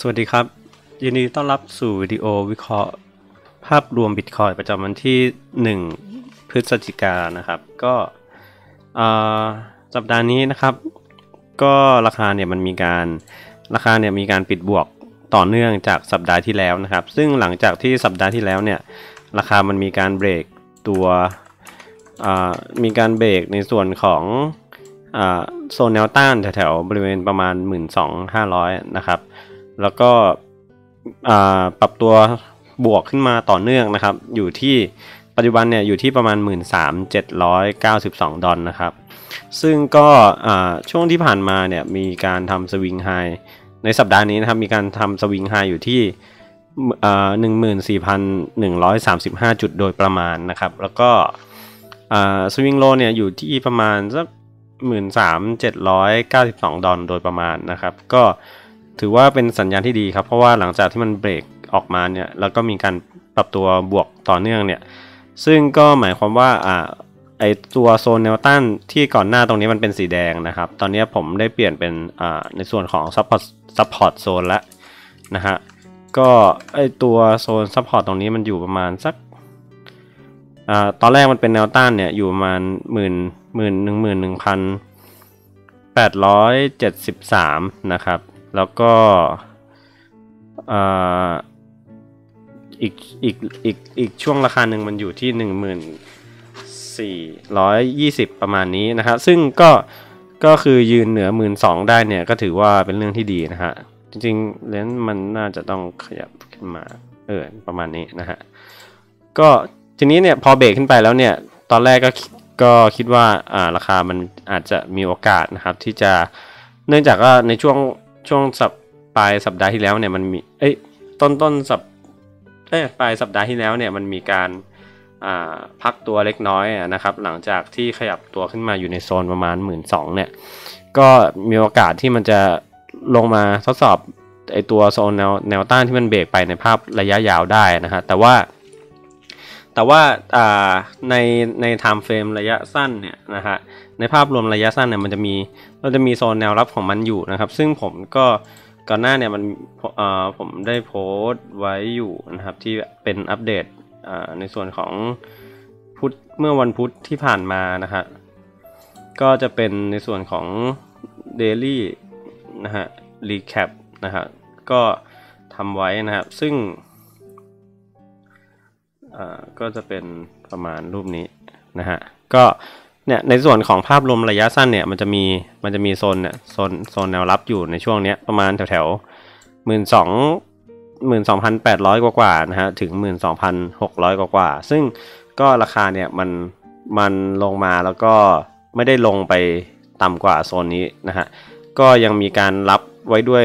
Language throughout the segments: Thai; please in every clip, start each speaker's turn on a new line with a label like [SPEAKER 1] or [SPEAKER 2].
[SPEAKER 1] สวัสดีครับ ยินดีต้อนรับสู่วิดีโอวิเคราะห์ ภาพรวมบิตคอยประจำวันที่ 1 พฤศจิกายนนะครับ ก็สัปดาห์นี้นะครับ ก็ราคาเนี่ยมันมีการราคาเนี่ยมีการปิดบวกต่อเนื่องจากสัปดาห์ที่แล้วนะครับ ซึ่งหลังจากที่สัปดาห์ที่แล้วเนี่ยราคามันมีการเบรกตัวมีการเบรกในส่วนของอโซนแนวต้านแถวๆบริเวณประมาณ 12,500 นะครับ แล้วก็ปรับตัวบวกขึ้นมาต่อเนื่องนะครับ อยู่ที่ปัจจุบันเนี่ยอยู่ที่ประมาณ 13,792 ดอลนะครับ ซึ่งก็ช่วงที่ผ่านมาเนี่ยมีการทำสวิงไฮในสัปดาห์นี้นะครับมีการทำสวิงไฮอยู่ที่หนึ่งหมื่นสี่พันหนึ่งร้อยสามสิบห้าจุดโดยประมาณนะครับ แล้วก็สวิงโลเนี่ยอยู่ที่ประมาณสักหมื่นสามเจ็ดร้อยเก้าสิบสองดอลโดยประมาณนะครับ ก็ ถือว่าเป็นสัญญาณที่ดีครับ เพราะว่าหลังจากที่มันเบรกออกมาเนี่ยแล้วก็มีการปรับตัวบวกต่อเนื่องเนี่ยซึ่งก็หมายความว่าอ่าไอตัวโซนแนวต้านที่ก่อนหน้าตรงนี้มันเป็นสีแดงนะครับ ตอนนี้ผมได้เปลี่ยนเป็นอ่าในส่วนของ support support zone แล้วนะฮะก็ไอตัวโซน support ตรงนี้มันอยู่ประมาณสักอ่าตอนแรกมันเป็นแนวต้านเนี่ยอยู่ประมาณหมื่นหมื่นหนึ่งหมื่นหนึ่งพันแปดร้อยเจ็ดสิบสามนะครับ แล้วก็อีกอีกอีกอีกช่วงราคาหนึ่งมันอยู่ที่หนึ่งหมื่น420ประมาณนี้นะครับซึ่งก็ก็คือยืนเหนือ1 2ื่นได้เนี่ยก็ถือว่าเป็นเรื่องที่ดีนะฮะจริงๆเลนส์มันน่าจะต้องขยับขึ้นมาเออประมาณนี้นะฮะก็ทีนี้เนี่ยพอเบรกขึ้นไปแล้วเนี่ยตอนแรกก็ก็คิดว่าอ่าราคามันอาจจะมีโอกาสนะครับที่จะเนื่องจากว่าในช่วง ช่วงสัปปลายสัปดาห์ที่แล้วเนี่ยมันมีเอ้ยต้นต้นสัปเอ้ยปลายสัปดาห์ที่แล้วเนี่ยมันมีการพักตัวเล็กน้อยนะครับ หลังจากที่ขยับตัวขึ้นมาอยู่ในโซนประมาณ 1 2ื่นเนี่ยก็มีโอกาสที่มันจะลงมาทดสอบไอตัวโซนแนวแนวต้านที่มันเบรกไปในภาพระยะยาวได้นะฮะแต่ว่า แต่ว่าในในไทม์เฟรมระยะสั้นเนี่ยนะฮะ ในภาพรวมระยะสั้นเนี่ยมันจะมีเราจะมีโซนแนวรับของมันอยู่นะครับ ซึ่งผมก็ก่อนหน้าเนี่ยมันผมได้โพสต์ไว้อยู่นะครับที่เป็นอัปเดตในส่วนของพุธเมื่อวันพุธที่ผ่านมานะฮะก็จะเป็นในส่วนของ Daily นะฮะ Recap นะฮะก็ทำไว้นะครับซึ่งก็จะเป็นประมาณรูปนี้นะฮะก็ เนี่ยในส่วนของภาพรวมระยะสั้นเนี่ยมันจะมีมันจะมีโซนเนี่ยโซนโซนแนวรับอยู่ในช่วงเนี้ยประมาณแถวแถวหมื่นสองหมื่นสองพันแปดร้อยกว่าๆนะฮะถึงหมื่นสองพันหกร้อยกว่าๆซึ่งก็ราคาเนี่ยมันมันลงมาแล้วก็ไม่ได้ลงไปต่ำกว่าโซนนี้นะฮะก็ยังมีการรับไว้ด้วย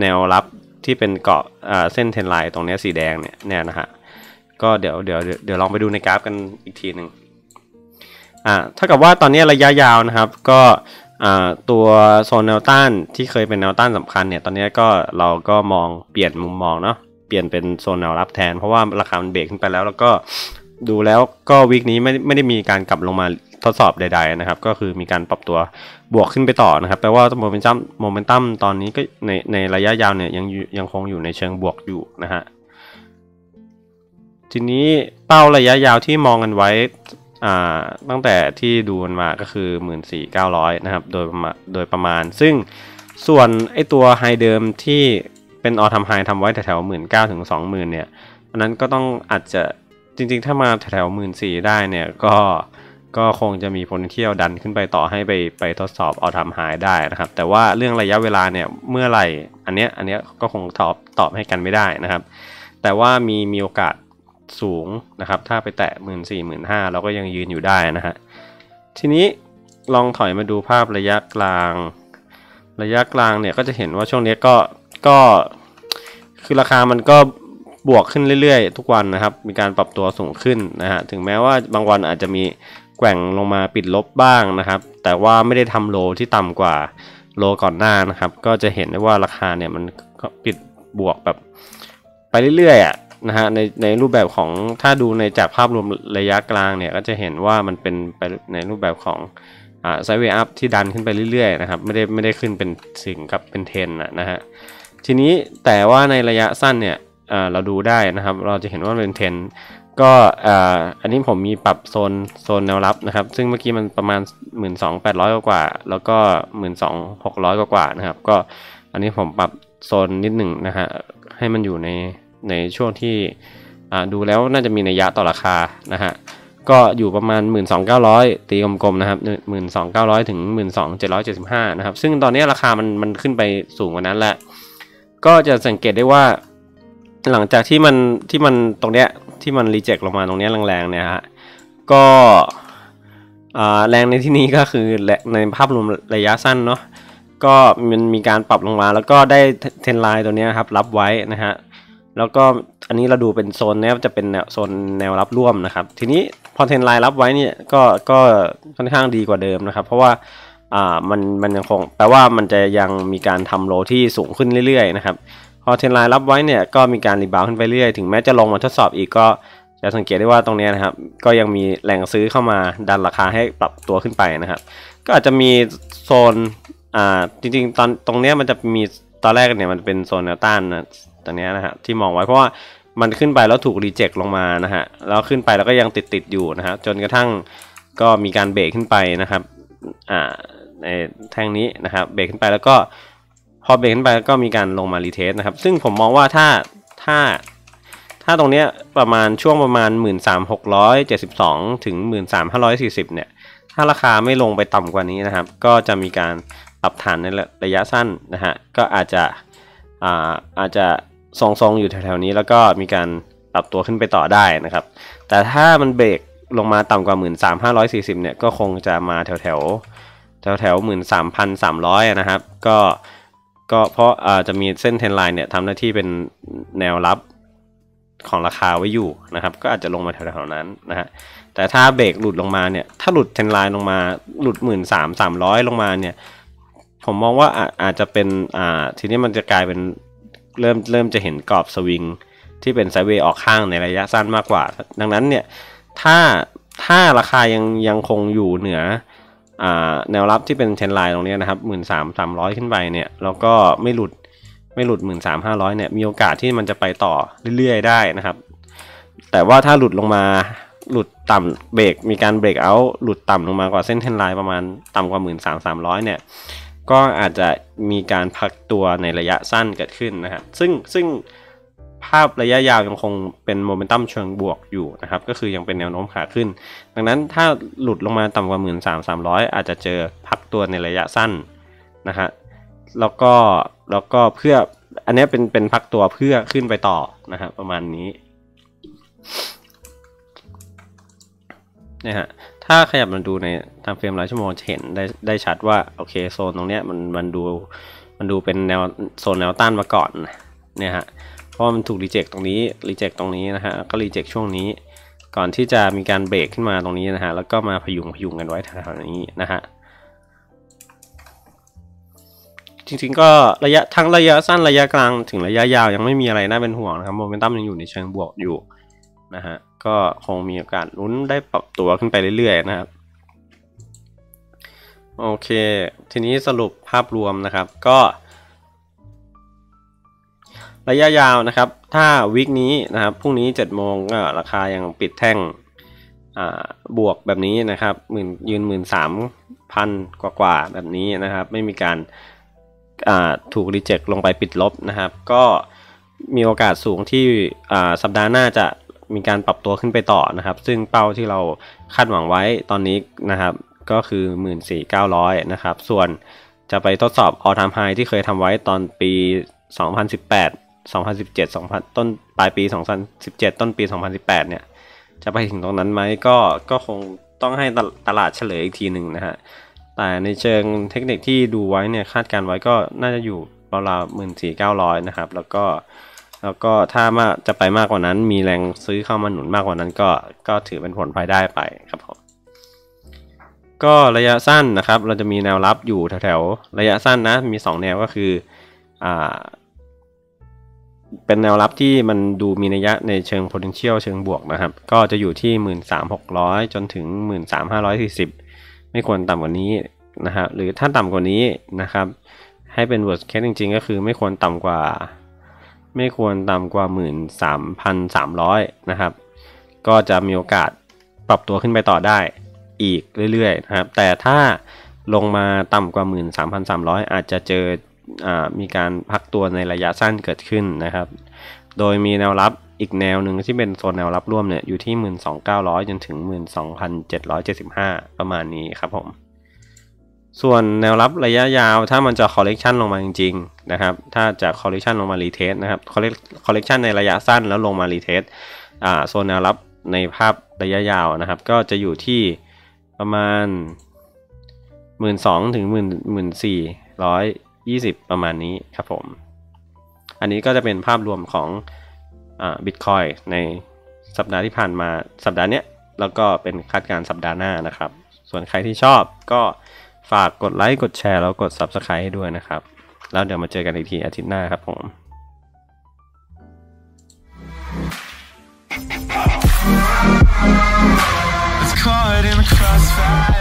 [SPEAKER 1] แนวรับที่เป็นเกาะเส้นเทนไลน์ตรงนี้สีแดงเนี่ยเนี่ยนะฮะก็เดี๋ยวเดี๋ยวเดี๋ยวลองไปดูในกราฟกันอีกทีหนึ่ง อ่าถ้ากับว่าตอนนี้ระยะยาวนะครับ ก็ตัวโซนแนวต้านที่เคยเป็นแนวต้านสำคัญเนี่ย ตอนนี้ก็เราก็มองเปลี่ยนมุมมองเนาะเปลี่ยนเป็นโซนแนวรับแทน เพราะว่าราคามันเบรกขึ้นไปแล้ว แล้วก็ดูแล้วก็วีคนี้ไม่ไม่ได้มีการกลับลงมาทดสอบใด ๆนะครับ ก็คือมีการปรับตัวบวกขึ้นไปต่อนะครับแปลว่าโมเมนตัมโมเมนตัมตอนนี้ก็ในในระยะยาวเนี่ยยังยังคงอยู่ในเชิงบวกอยู่นะฮะทีนี้เป้าระยะยาวที่มองกันไว้ ตั้งแต่ที่ดูมันมาก็คือ 14,900 นะครับ โดยประมาณโดยประมาณ ซึ่งส่วนไอตัวไฮเดิมที่เป็นออทำไฮทำไว้แถวๆหมื่นเก้าถึงสองหมื่นเนี่ยอันนั้นก็ต้องอาจจะจริงๆ ถ้ามาแถวๆหมื่นสี่ได้เนี่ยก็ก็คงจะมี potential ดันขึ้นไปต่อให้ไปไปทดสอบออทำไฮได้นะครับ แต่ว่าเรื่องระยะเวลาเนี่ยเมื่อไหร่อันเนี้ยอันเนี้ยก็คงตอบตอบให้กันไม่ได้นะครับ แต่ว่ามีมีโอกาส สูงนะครับ ถ้าไปแตะหมื่นสี่หมื่นห้าเราก็ยังยืนอยู่ได้นะฮะ ทีนี้ลองถอยมาดูภาพระยะกลาง ระยะกลางเนี่ยก็จะเห็นว่าช่วงนี้ก็ก็คือราคามันก็บวกขึ้นเรื่อยๆ ทุกวันนะครับ มีการปรับตัวสูงขึ้นนะฮะ ถึงแม้ว่าบางวันอาจจะมีแกว่งลงมาปิดลบบ้างนะครับ แต่ว่าไม่ได้ทำโลที่ต่ำกว่าโลก่อนหน้านะครับ ก็จะเห็นได้ว่าราคาเนี่ยมันก็ปิดบวกแบบไปเรื่อยๆอะ นะฮะในในรูปแบบของถ้าดูในจากภาพรวมระยะกลางเนี่ยก็จะเห็นว่ามันเป็นไปในรูปแบบของอ่าไซด์เวย์อัพที่ดันขึ้นไปเรื่อยๆนะครับไม่ได้ไม่ได้ขึ้นเป็นสิ่งกับเป็นเทนนะฮะทีนี้แต่ว่าในระยะสั้นเนี่ยเราดูได้นะครับ เราจะเห็นว่าเป็นเทนก็อันนี้ผมมีปรับโซนโซนแนวรับนะครับ ซึ่งเมื่อกี้มันประมาณ 12,800 กว่า แล้วก็ 12,600 กว่านะครับ ก็อันนี้ผมปรับโซนนิดหนึ่งนะฮะให้มันอยู่ใน ในช่วงที่ดูแล้วน่าจะมีนัยยะต่อราคานะฮะก็อยู่ประมาณ 12,900 ตีกลมๆนะครับ12,900 ถึง 12,775 นะครับ ซึ่งตอนนี้ราคามันมันขึ้นไปสูงกว่านั้นแหละ ก็จะสังเกตได้ว่า หลังจากที่มันที่มันตรงเนี้ยที่มันรีเจ็คลงมาตรงนี้แรงๆเนี่ยฮะก็แรงในที่นี้ก็คือในภาพรวมระยะสั้นเนาะก็มันมีการปรับลงมาแล้วก็ได้เทนไลน์ตัวนี้ครับรับไว้นะฮะ แล้วก็อันนี้เราดูเป็นโซนนี้จะเป็นแนวโซนแนวรับร่วมนะครับ ทีนี้พอเทนไลน์รับไว้เนี่ยก็ก็ค่อนข้างดีกว่าเดิมนะครับ เพราะว่าอ่ามันมันยังคงแปลว่ามันจะยังมีการทำโลที่สูงขึ้นเรื่อยๆนะครับพอเทนไลน์รับไว้เนี่ยก็มีการรีบาวขึ้นไปเรื่อยถึงแม้จะลงมาทดสอบอีกก็จะสังเกตได้ว่าตรงนี้นะครับก็ยังมีแหล่งซื้อเข้ามาดันราคาให้ปรับตัวขึ้นไปนะครับ ก็อาจจะมีโซนอ่าจริงๆตอนตรงนี้มันจะมีตอนแรกเนี่ยมันเป็นโซนแนวต้านนะ ตรงนี้นะฮะที่มองไว้เพราะว่ามันขึ้นไปแล้วถูก reject ลงมานะฮะแล้วขึ้นไปแล้วก็ยังติดติดอยู่นะฮะจนกระทั่งก็มีการเบรกขึ้นไปนะครับอ่าในแท่งนี้นะครับเบรกขึ้นไปแล้วก็พอเบรกขึ้นไปก็มีการลงมา retest นะครับ ซึ่งผมมองว่าถ้าถ้าถ้าตรงนี้ประมาณช่วงประมาณ 13,672 ถึง 13,540 เนี่ย ถ้าราคาไม่ลงไปต่ำกว่านี้นะครับ ก็จะมีการปรับฐานในระยะสั้นนะฮะ ก็อาจจะอาอาจจะ ทรงๆอยู่แถวๆนี้แล้วก็มีการปรับตัวขึ้นไปต่อได้นะครับ แต่ถ้ามันเบรกลงมาต่ำกว่า 13,540 เนี่ย ก็คงจะมาแถวๆแถวแถวหมื่นสามพันสามร้อยนะครับ ก็ก็เพราะอาจะมีเส้นเทนไลน์เนี่ยทำหน้าที่เป็นแนวรับของราคาไว้อยู่นะครับ ก็อาจจะลงมาแถวๆนั้นนะฮะแต่ถ้าเบรกหลุดลงมาเนี่ย ถ้าหลุดเทนไลน์ลงมาหลุดหมื่นสามสามร้อยลงมาเนี่ย ผมมองว่าอาจจะเป็นอ่าทีนี้มันจะกลายเป็น เริ่มเริ่มจะเห็นกรอบสวิงที่เป็นไซเวย์ออกข้างในระยะสั้นมากกว่า ดังนั้นเนี่ยถ้าถ้าราคายังยังคงอยู่เหนือแนวรับที่เป็นเทนไลน์ตรงนี้นะครับหมื่นสามสามร้อยขึ้นไปเนี่ยแล้วก็ไม่หลุดไม่หลุดหมื่นสามห้าร้อยเนี่ยมีโอกาสที่มันจะไปต่อเรื่อยๆ ได้นะครับ แต่ว่าถ้าหลุดลงมาหลุดต่ำเบรกมีการเบรกเอาหลุดต่ำลงมากว่าเส้นเทนไลน์ประมาณต่ำกว่าหมื่นสามสามร้อยเนี่ย ก็อาจจะมีการพักตัวในระยะสั้นเกิดขึ้นนะครับซึ่งซึ่งภาพระยะยาวยังคงเป็นโมเมนตัมเชิงบวกอยู่นะครับ ก็คือยังเป็นแนวโน้มขาขึ้น ดังนั้นถ้าหลุดลงมาต่ำกว่า 1 3 3 0 0 อาจจะเจอพักตัวในระยะสั้นนะฮะแล้วก็แล้วก็เพื่ออันนี้เป็นเป็นพักตัวเพื่อขึ้นไปต่อนะครับประมาณนี้ นะฮะถ้าขยับมาดูในทางเฟรมรายชั่วโมงจะเห็นได้ได้ชัดว่าโอเคโซนตรงเนี้ยมันมันดูมันดูเป็นแนวโซนแนวต้านมาก่อนเนี่ยฮะเพราะมันถูกรีเจ็คตรงนี้รีเจ็คตรงนี้นะฮะก็รีเจ็คช่วงนี้ ก่อนที่จะมีการเบรกขึ้นมาตรงนี้นะฮะแล้วก็มาพยุงพยุงกันไว้แถวๆนี้นะฮะจริงๆก็ระยะทั้งระยะสั้นระยะกลางถึงระยะยาวยังไม่มีอะไรน่าเป็นห่วงนะครับโมเมนตัมยังอยู่ในเชิงบวกอยู่นะฮะ ก็คงมีโอกาสลุ้นได้ปรับตัวขึ้นไปเรื่อยๆนะครับ โอเค ทีนี้สรุปภาพรวมนะครับก็ ระยะยาวนะครับ ถ้าวิกนี้นะครับพรุ่งนี้7โมงก็ราคายังปิดแท่งบวกแบบนี้นะครับหมื่นยืนหมื่นสามพันกว่าๆแบบนี้นะครับ ไม่มีการถูกรีเจ็คลงไปปิดลบนะครับ ก็มีโอกาสสูงที่สัปดาห์หน้าจะ มีการปรับตัวขึ้นไปต่อนะครับ ซึ่งเป้าที่เราคาดหวังไว้ตอนนี้นะครับก็คือ 14,900 นะครับ ส่วนจะไปทดสอบ all time high ที่เคยทำไว้ตอนปี 2018 2017 2000 ต้นปลายปี 2017 ต้นปี 2018 เนี่ย จะไปถึงตรงนั้นไหมก็ก็คงต้องให้ตลาดเฉลยอีกทีหนึ่งนะฮะ แต่ในเชิงเทคนิคที่ดูไว้เนี่ย คาดการไว้ก็น่าจะอยู่ราวๆหมื่นสี่เก้าร้อยนะครับ แล้วก็ แล้วก็ถ้ามาจะไปมากกว่านั้น มีแรงซื้อเข้ามาหนุนมากกว่านั้นก็ก็ถือเป็นผลพลอยได้ไปครับผมก็ระยะสั้นนะครับ เราจะมีแนวรับอยู่แถวๆระยะสั้นนะ มี 2 แนวก็คืออ่าเป็นแนวรับที่มันดูมีนัยยะในเชิง potential เชิงบวกนะครับ ก็จะอยู่ที่ 13,600 จนถึง 13,540 ไม่ควรต่ำกว่านี้นะครับหรือถ้าต่ำกว่านี้นะครับ ให้เป็น worst case จริงๆ ก็คือไม่ควรต่ำกว่า ไม่ควรต่ำกว่า 13,300 นะครับ ก็จะมีโอกาสปรับตัวขึ้นไปต่อได้อีกเรื่อยๆนะครับ แต่ถ้าลงมาต่ำกว่า 13,300 อาจจะเจออมีการพักตัวในระยะสั้นเกิดขึ้นนะครับ โดยมีแนวรับอีกแนวหนึ่งที่เป็นโซนแนวรับร่วมเนี่ยอยู่ที่ 12,900 จนถึง 12,775 ประมาณนี้ครับผม ส่วนแนวรับระยะยาวถ้ามันจะ correction ลงมาจริงๆนะครับ ถ้าจะ correction ลงมา retest นะครับ cor rection ในระยะสั้นแล้วลงมา retest อ่าโซนแนวรับในภาพระยะยาวนะครับ ก็จะอยู่ที่ประมาณ 1 หมื่นถึงหมื่นหมื่นสี่ร้อยยี่สิบประมาณนี้ครับผม อันนี้ก็จะเป็นภาพรวมของบิตคอยน์ในสัปดาห์ที่ผ่านมาสัปดาห์เนี้ยแล้วก็เป็นคาดการณ์สัปดาห์หน้านะครับ ส่วนใครที่ชอบก็ ฝากกดไลค์กดแชร์แล้วกด Subscribe ให้ด้วยนะครับ แล้วเดี๋ยวมาเจอกันอีกทีอาทิตย์หน้าครับผม
[SPEAKER 2] It's caught in the crossfire.